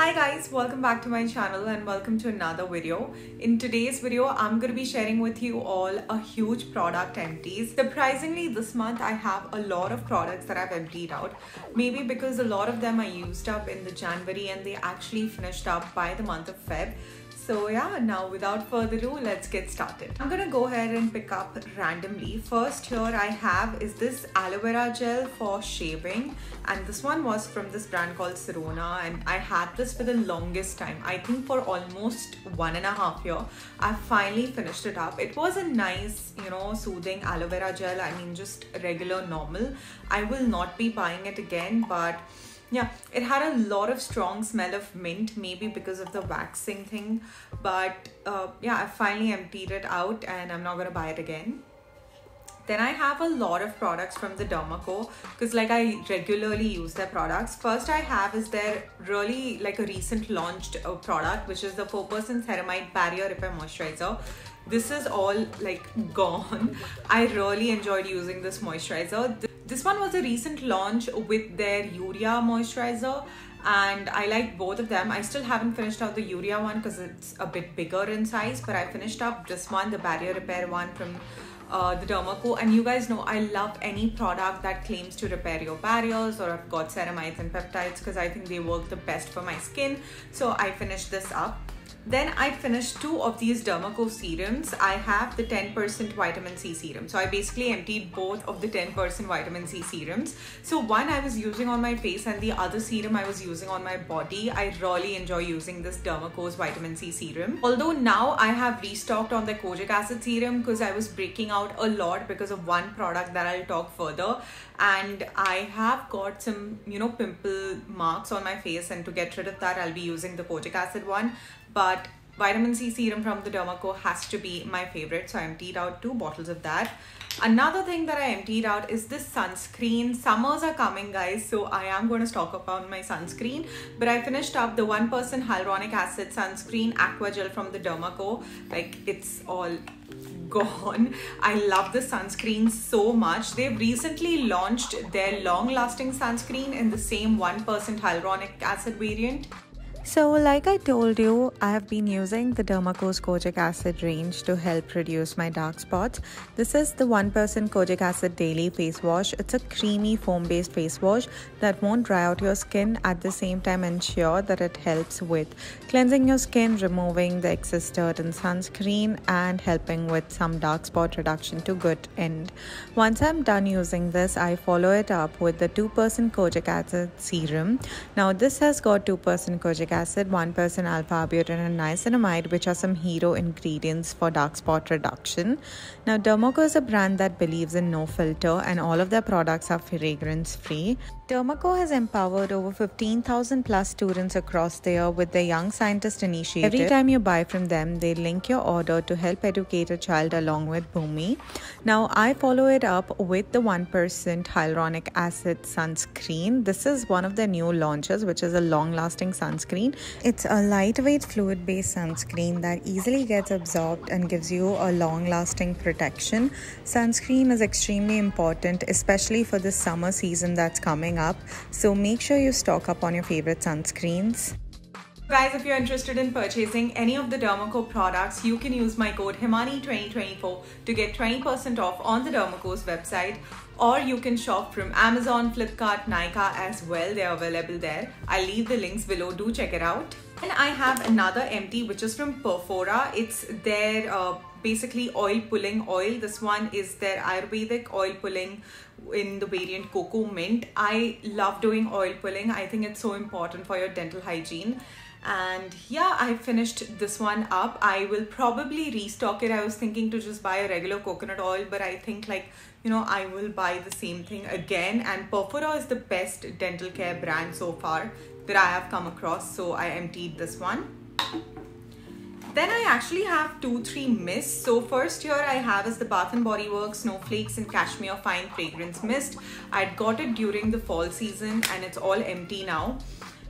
Hi guys, welcome back to my channel and welcome to another video. In today's video, I'm going to be sharing with you all a huge product empties. Surprisingly, this month I have a lot of products that I've emptied out. Maybe because a lot of them I used up in the January and they actually finished up by the month of Feb. So yeah, now without further ado, let's get started. I'm gonna go ahead and pick up randomly. First here I have is this aloe vera gel for shaving and this one was from this brand called Sirona and I had this for the longest time. I think for almost one and a half year. I finally finished it up. It was a nice, you know, soothing aloe vera gel. I mean just regular normal. I will not be buying it again but yeah it had a lot of strong smell of mint maybe because of the waxing thing but uh, yeah i finally emptied it out and i'm not gonna buy it again then I have a lot of products from the Derma-Co because like I regularly use their products. First I have is their really like a recent launched uh, product which is the 4% Ceramide Barrier Repair Moisturizer. This is all like gone. I really enjoyed using this moisturizer. This one was a recent launch with their Urea moisturizer and I like both of them. I still haven't finished out the Urea one because it's a bit bigger in size but I finished up this one, the barrier repair one from uh, the Derma-Co. And you guys know I love any product that claims to repair your barriers or I've got ceramides and peptides because I think they work the best for my skin. So I finished this up then I finished two of these Derma-Co serums. I have the 10% vitamin C serum. So I basically emptied both of the 10% vitamin C serums. So one I was using on my face and the other serum I was using on my body. I really enjoy using this Derma-Co's vitamin C serum. Although now I have restocked on the kojic acid serum because I was breaking out a lot because of one product that I'll talk further. And I have got some, you know, pimple marks on my face and to get rid of that I'll be using the kojic acid one but vitamin C serum from the Derma-Co has to be my favorite. So I emptied out two bottles of that. Another thing that I emptied out is this sunscreen. Summers are coming guys, so I am going to stock up on my sunscreen. But I finished up the 1% hyaluronic acid sunscreen aqua gel from the Derma-Co. Like it's all gone. I love the sunscreen so much. They've recently launched their long lasting sunscreen in the same 1% hyaluronic acid variant. So like I told you, I have been using the Derma-Co's Kojic Acid range to help reduce my dark spots. This is the 1% Kojic Acid Daily Face Wash. It's a creamy foam-based face wash that won't dry out your skin at the same time ensure that it helps with cleansing your skin, removing the excess dirt and sunscreen and helping with some dark spot reduction to good end. Once I'm done using this, I follow it up with the 2% Kojic Acid Serum. Now this has got 2% Kojic acid, 1% alpha arbutin, and niacinamide, which are some hero ingredients for dark spot reduction. Now, Derma-Co is a brand that believes in no filter, and all of their products are fragrance free. Derma-Co has empowered over 15,000 plus students across the year with the Young Scientist Initiative. Every time you buy from them, they link your order to help educate a child along with Bhumi. Now, I follow it up with the 1% hyaluronic acid sunscreen. This is one of the new launches, which is a long lasting sunscreen. It's a lightweight fluid based sunscreen that easily gets absorbed and gives you a long lasting protection. Sunscreen is extremely important, especially for the summer season that's coming up. So make sure you stock up on your favorite sunscreens. Guys, if you're interested in purchasing any of the Derma-Co products, you can use my code Himani2024 to get 20% off on the Derma-Co's website or you can shop from Amazon, Flipkart, Nykaa as well. They're available there. I'll leave the links below. Do check it out. And I have another empty which is from Perfora. It's their uh, basically oil pulling oil. This one is their Ayurvedic oil pulling in the variant Cocoa Mint. I love doing oil pulling. I think it's so important for your dental hygiene and yeah i finished this one up i will probably restock it i was thinking to just buy a regular coconut oil but i think like you know i will buy the same thing again and perfora is the best dental care brand so far that i have come across so i emptied this one then I actually have two, three mists. So first here I have is the Bath & Body Works Snowflakes and Cashmere Fine Fragrance Mist. I'd got it during the fall season and it's all empty now.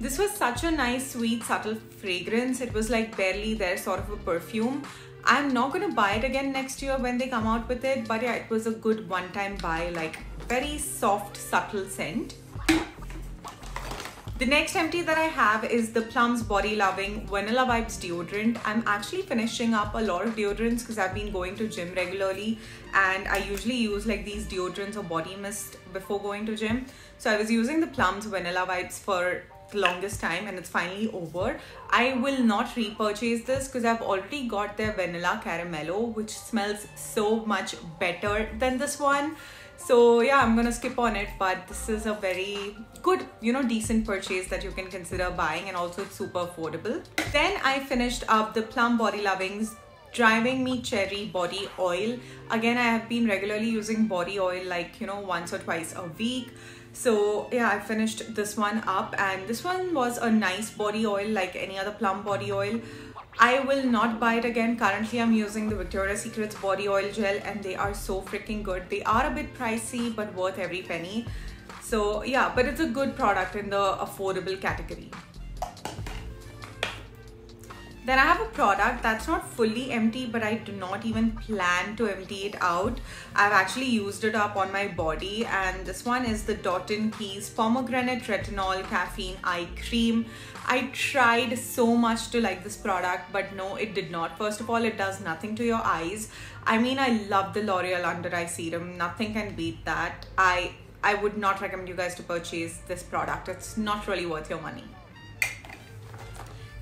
This was such a nice, sweet, subtle fragrance. It was like barely there, sort of a perfume. I'm not gonna buy it again next year when they come out with it, but yeah, it was a good one-time buy, like very soft, subtle scent. The next empty that I have is the Plums Body Loving Vanilla Vibes deodorant. I'm actually finishing up a lot of deodorants because I've been going to gym regularly and I usually use like these deodorants or body mist before going to gym. So I was using the Plums Vanilla Vibes for the longest time and it's finally over. I will not repurchase this because I've already got their Vanilla Caramello which smells so much better than this one so yeah i'm gonna skip on it but this is a very good you know decent purchase that you can consider buying and also it's super affordable. Then i finished up the plum body lovings driving me cherry body oil. Again i have been regularly using body oil like you know once or twice a week. So yeah i finished this one up and this one was a nice body oil like any other plum body oil I will not buy it again. Currently, I'm using the Victoria's Secrets body oil gel and they are so freaking good. They are a bit pricey, but worth every penny. So yeah, but it's a good product in the affordable category. Then I have a product that's not fully empty, but I do not even plan to empty it out. I've actually used it up on my body and this one is the Dot & Key's Pomegranate Retinol Caffeine Eye Cream. I tried so much to like this product, but no, it did not. First of all, it does nothing to your eyes. I mean, I love the L'Oreal Under Eye Serum. Nothing can beat that. I I would not recommend you guys to purchase this product. It's not really worth your money.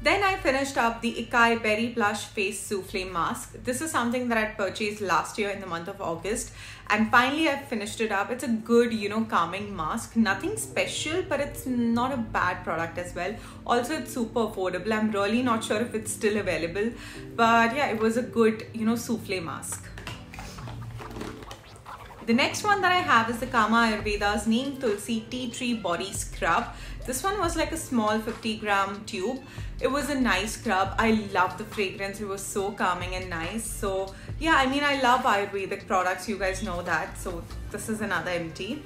Then I finished up the Ikai Berry Blush Face Souffle Mask. This is something that I purchased last year in the month of August. And finally I finished it up. It's a good, you know, calming mask. Nothing special, but it's not a bad product as well. Also, it's super affordable. I'm really not sure if it's still available. But yeah, it was a good, you know, souffle mask. The next one that I have is the Kama Ayurveda's Neem Tulsi Tea Tree Body Scrub. This one was like a small 50 gram tube. It was a nice scrub. I love the fragrance. It was so calming and nice. So yeah, I mean, I love Ayurvedic products. You guys know that. So this is another empty.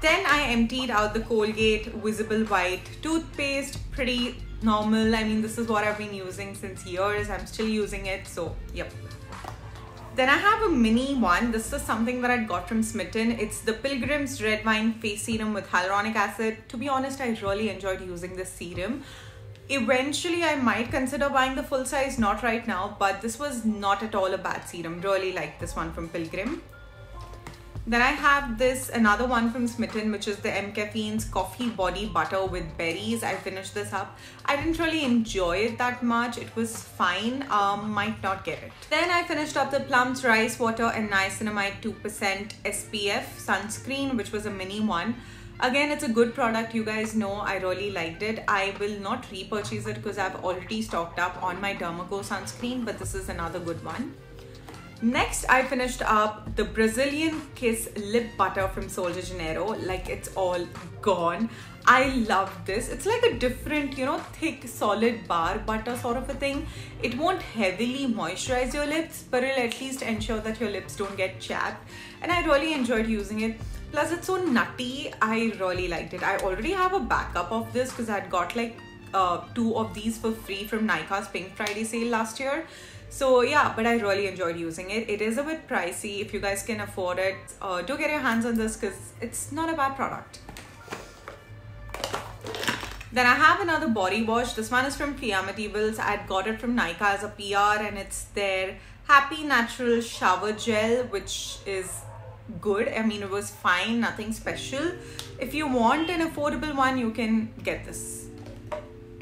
Then I emptied out the Colgate Visible White toothpaste. Pretty normal. I mean, this is what I've been using since years. I'm still using it. So yep. Then I have a mini one. This is something that I got from Smytten. It's the Pilgrim's Red Wine Face Serum with Hyaluronic Acid. To be honest, I really enjoyed using this serum. Eventually, I might consider buying the full size, not right now, but this was not at all a bad serum. Really like this one from Pilgrim. Then I have this another one from Smytten which is the mCaffeine's coffee body butter with berries. I finished this up. I didn't really enjoy it that much. It was fine. Um, might not get it. Then I finished up the Plums Rice Water and Niacinamide 2% SPF sunscreen which was a mini one. Again, it's a good product. You guys know I really liked it. I will not repurchase it because I've already stocked up on my Dermaco sunscreen but this is another good one. Next, I finished up the Brazilian Kiss Lip Butter from Sol de Janeiro. Like, it's all gone. I love this. It's like a different, you know, thick, solid bar butter sort of a thing. It won't heavily moisturize your lips, but it'll at least ensure that your lips don't get chapped. And I really enjoyed using it. Plus, it's so nutty. I really liked it. I already have a backup of this because I'd got like uh, two of these for free from Nykaa's Pink Friday sale last year. So yeah, but I really enjoyed using it. It is a bit pricey. If you guys can afford it, uh, do get your hands on this because it's not a bad product. Then I have another body wash. This one is from Priya Materials. I had got it from Nykaa as a PR and it's their Happy Natural Shower Gel, which is good. I mean, it was fine, nothing special. If you want an affordable one, you can get this.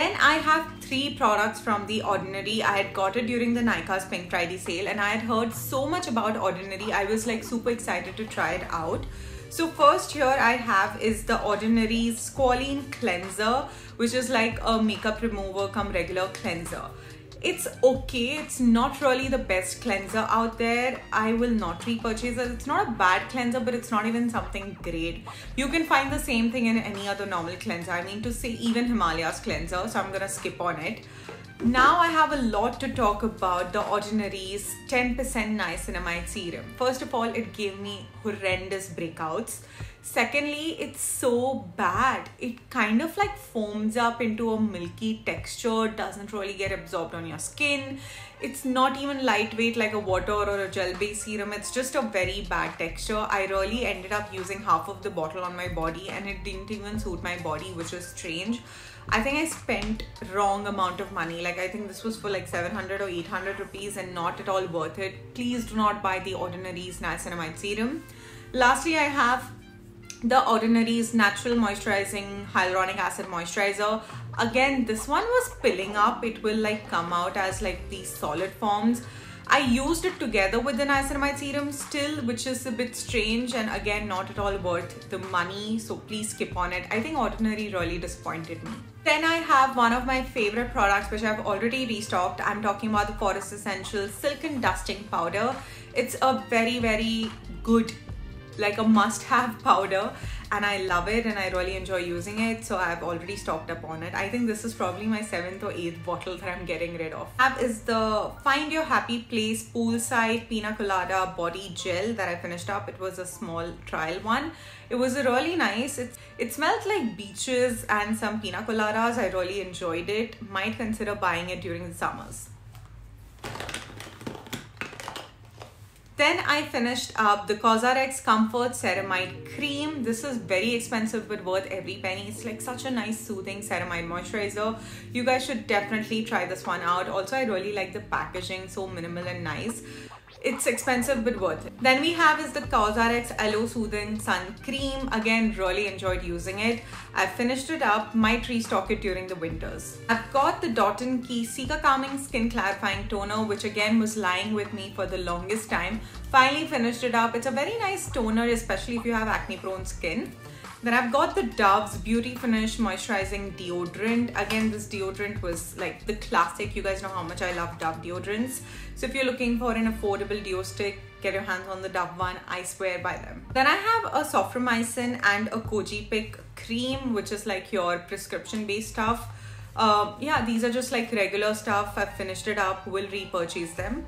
Then I have three products from The Ordinary. I had got it during the Nykaa's Pink Friday sale and I had heard so much about Ordinary. I was like super excited to try it out. So first here I have is the Ordinary Squalane Cleanser which is like a makeup remover come regular cleanser it's okay. It's not really the best cleanser out there. I will not repurchase it. It's not a bad cleanser but it's not even something great. You can find the same thing in any other normal cleanser. I mean to say even himalaya's cleanser so i'm gonna skip on it. Now I have a lot to talk about the Ordinary's 10% niacinamide serum. First of all, it gave me horrendous breakouts. Secondly, it's so bad. It kind of like foams up into a milky texture, doesn't really get absorbed on your skin. It's not even lightweight like a water or a gel based serum. It's just a very bad texture. I really ended up using half of the bottle on my body and it didn't even suit my body, which is strange. I think I spent wrong amount of money. Like I think this was for like 700 or 800 rupees and not at all worth it. Please do not buy the Ordinary's Niacinamide Serum. Lastly, I have the Ordinary's Natural Moisturizing Hyaluronic Acid Moisturizer. Again, this one was pilling up. It will like come out as like these solid forms. I used it together with the niacinamide serum still, which is a bit strange and again not at all worth the money. So please skip on it. I think Ordinary really disappointed me. Then I have one of my favorite products which I've already restocked. I'm talking about the Forest Essentials Silken Dusting Powder. It's a very very good like a must have powder and I love it and I really enjoy using it so I've already stocked up on it. I think this is probably my seventh or eighth bottle that I'm getting rid of. Have is the Find Your Happy Place Poolside Pina Colada Body Gel that I finished up. It was a small trial one. It was really nice. It, it smelled like beaches and some pina coladas. I really enjoyed it. Might consider buying it during the summers. Then I finished up the Cosrx Comfort Ceramide Cream. This is very expensive but worth every penny. It's like such a nice soothing ceramide moisturizer. You guys should definitely try this one out. Also, I really like the packaging, so minimal and nice. It's expensive but worth it. Then we have is the Cosrx Aloe Soothing Sun Cream. Again, really enjoyed using it. I finished it up, might restock it during the winters. I've got the Dot & Key Cica Calming Skin Clarifying Toner, which again was lying with me for the longest time. Finally finished it up. It's a very nice toner, especially if you have acne prone skin. Then I've got the Dove's Beauty Finish Moisturizing Deodorant. Again, this deodorant was like the classic. You guys know how much I love Dove deodorants. So if you're looking for an affordable deo stick, get your hands on the Dove one. I swear by them. Then I have a Soframycin and a Kojipic cream, which is like your prescription based stuff. Uh, yeah, these are just like regular stuff. I've finished it up. Will repurchase them.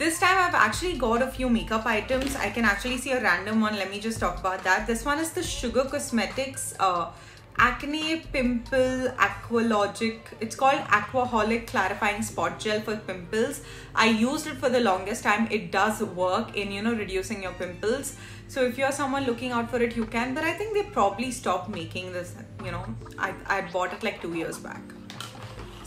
This time I've actually got a few makeup items. I can actually see a random one. Let me just talk about that. This one is the Sugar Cosmetics uh, Acne Pimple Aqualogic. It's called Aquaholic Clarifying Spot Gel for Pimples. I used it for the longest time. It does work in, you know, reducing your pimples. So if you're someone looking out for it, you can. But I think they probably stopped making this, you know. I, I bought it like two years back.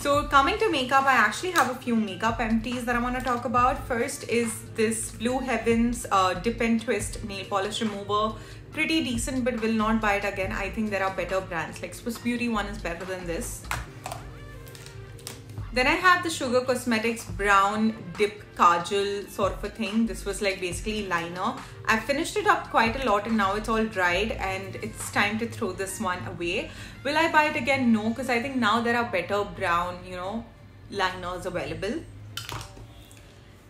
So coming to makeup, I actually have a few makeup empties that I want to talk about. First is this Blue Heavens uh, Dip and Twist Nail Polish Remover. Pretty decent, but will not buy it again. I think there are better brands. Like Swiss Beauty one is better than this. Then I have the Sugar Cosmetics Brown Dip Kajal sort of a thing. This was like basically liner. I finished it up quite a lot and now it's all dried and it's time to throw this one away. Will I buy it again? No, because I think now there are better brown, you know, liners available.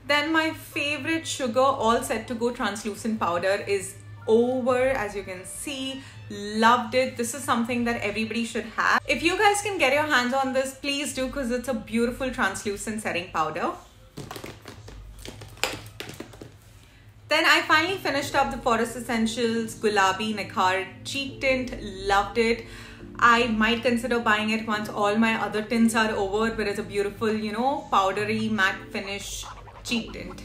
Then my favorite sugar all set to go translucent powder is over as you can see loved it. This is something that everybody should have. If you guys can get your hands on this please do because it's a beautiful translucent setting powder. Then I finally finished up the Forest Essentials Gulabi Nikhar cheek tint. Loved it. I might consider buying it once all my other tints are over but it's a beautiful you know powdery matte finish cheek tint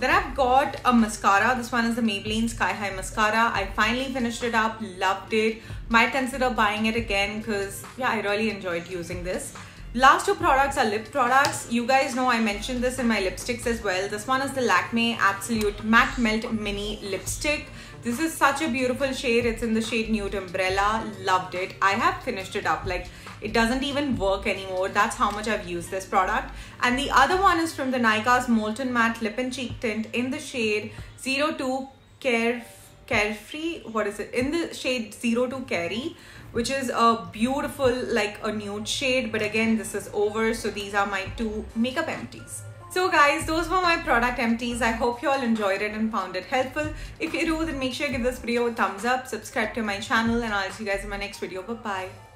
then I've got a mascara. This one is the Maybelline Sky High Mascara. I finally finished it up, loved it. Might consider buying it again because yeah, I really enjoyed using this. Last two products are lip products. You guys know I mentioned this in my lipsticks as well. This one is the Lakme Absolute Matte Melt Mini Lipstick. This is such a beautiful shade. It's in the shade Nude Umbrella. Loved it. I have finished it up. Like it doesn't even work anymore. That's how much I've used this product. And the other one is from the Nykaa's Molten Matte Lip and Cheek Tint in the shade 02 Care Carefree. What is it? In the shade 02 Carry which is a beautiful like a nude shade but again this is over so these are my two makeup empties so guys, those were my product empties. I hope you all enjoyed it and found it helpful. If you do, then make sure you give this video a thumbs up, subscribe to my channel, and I'll see you guys in my next video. Bye-bye.